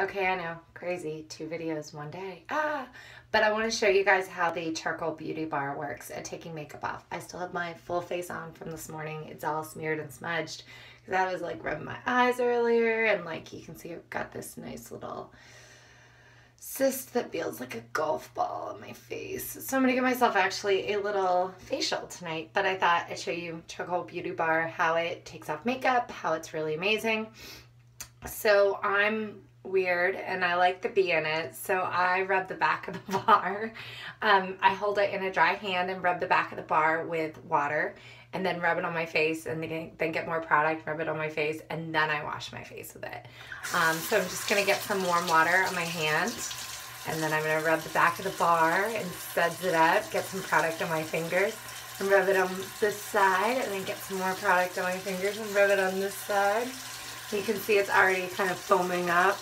Okay, I know, crazy, two videos one day. Ah, but I want to show you guys how the charcoal beauty bar works at taking makeup off. I still have my full face on from this morning. It's all smeared and smudged because I was like rubbing my eyes earlier and like you can see I've got this nice little cyst that feels like a golf ball on my face. So I'm gonna give myself actually a little facial tonight, but I thought I'd show you charcoal beauty bar, how it takes off makeup, how it's really amazing. So I'm weird and I like the bee in it. So I rub the back of the bar. Um, I hold it in a dry hand and rub the back of the bar with water and then rub it on my face and then get more product, rub it on my face, and then I wash my face with it. Um, so I'm just gonna get some warm water on my hand and then I'm gonna rub the back of the bar and suds it up, get some product on my fingers and rub it on this side and then get some more product on my fingers and rub it on this side. You can see it's already kind of foaming up.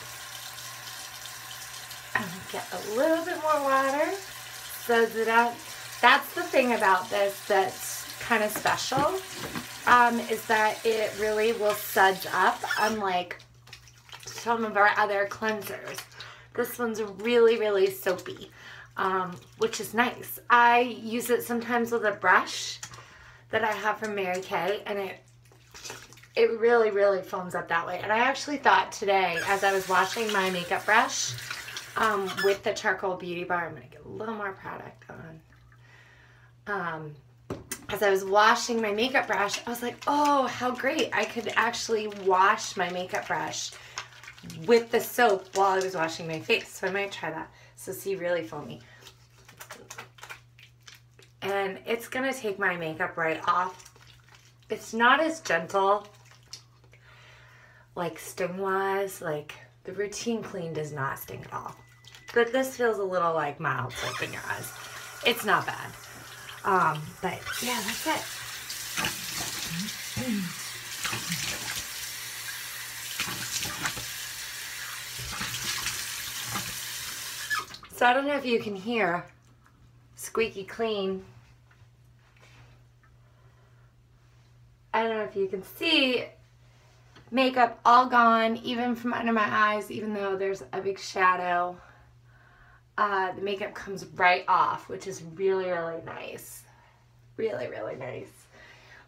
Get a little bit more water, up. That's the thing about this that's kind of special, um, is that it really will suds up, unlike some of our other cleansers. This one's really, really soapy, um, which is nice. I use it sometimes with a brush that I have from Mary Kay, and it it really, really foams up that way. And I actually thought today, as I was washing my makeup brush um, with the charcoal beauty bar, I'm gonna get a little more product on. Um, as I was washing my makeup brush, I was like, oh, how great. I could actually wash my makeup brush with the soap while I was washing my face. So I might try that. So see, really foamy. And it's gonna take my makeup right off. It's not as gentle like sting wise, like the routine clean does not sting at all. But this feels a little like mild soap in your eyes. It's not bad. Um, but yeah, that's it. So I don't know if you can hear squeaky clean. I don't know if you can see makeup all gone, even from under my eyes, even though there's a big shadow. Uh, the makeup comes right off, which is really, really nice. Really, really nice.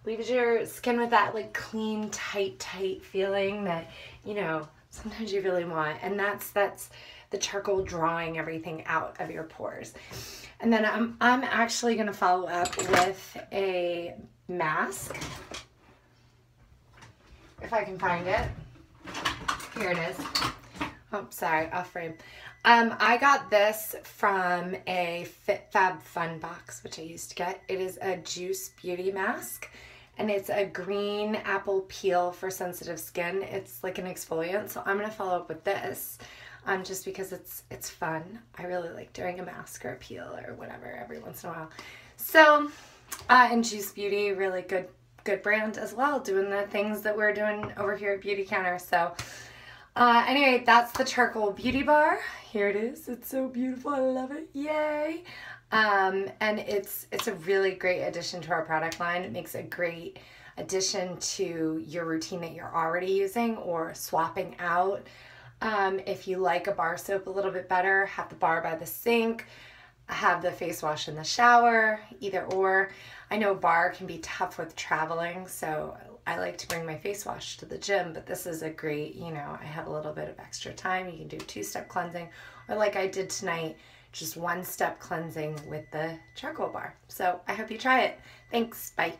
Leaves your skin with that like clean, tight, tight feeling that, you know, sometimes you really want. And that's, that's the charcoal drawing everything out of your pores. And then I'm, I'm actually going to follow up with a mask if I can find it. Here it is. Oh, sorry, off frame. Um, I got this from a Fit Fab Fun box, which I used to get. It is a Juice Beauty Mask, and it's a green apple peel for sensitive skin. It's like an exfoliant, so I'm to follow up with this um, just because it's it's fun. I really like doing a mask or a peel or whatever every once in a while. So, uh, and Juice Beauty, really good good brand as well, doing the things that we're doing over here at Beautycounter. So uh, anyway, that's the charcoal beauty bar. Here it is. It's so beautiful. I love it. Yay. Um, and it's it's a really great addition to our product line. It makes a great addition to your routine that you're already using or swapping out. Um, if you like a bar soap a little bit better, have the bar by the sink, have the face wash in the shower, either or. I know bar can be tough with traveling, so I like to bring my face wash to the gym, but this is a great, you know, I have a little bit of extra time. You can do two-step cleansing, or like I did tonight, just one-step cleansing with the charcoal bar. So I hope you try it. Thanks. Bye.